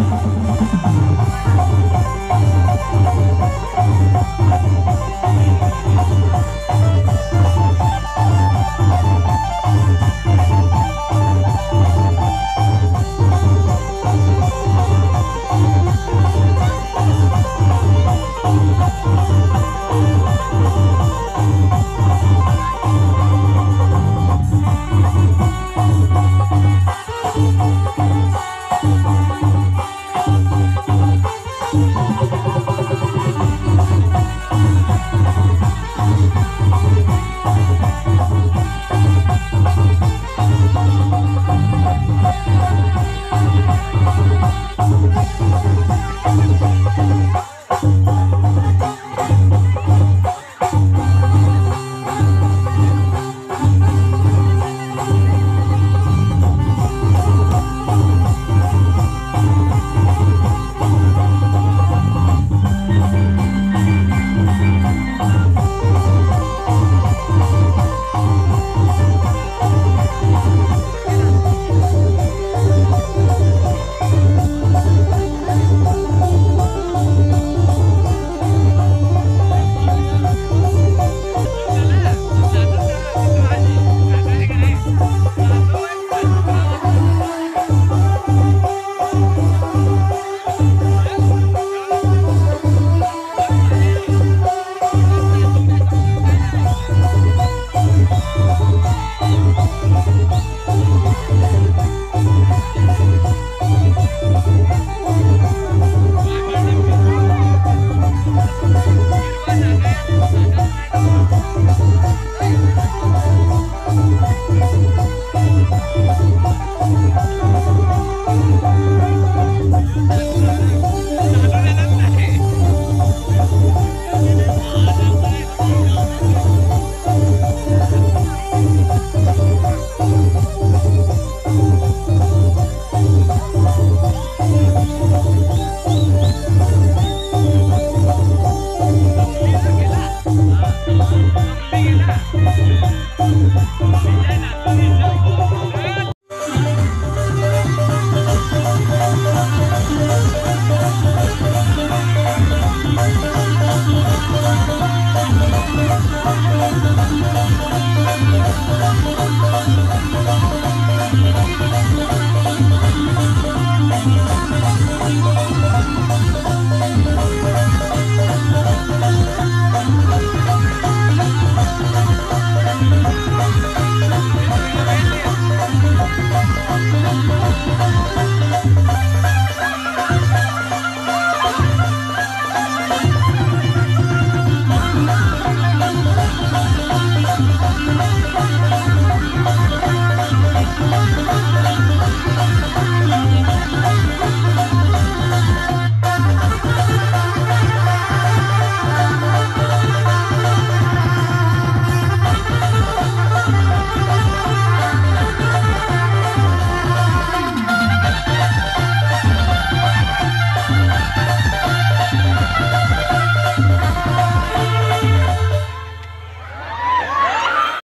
Thank Thank you.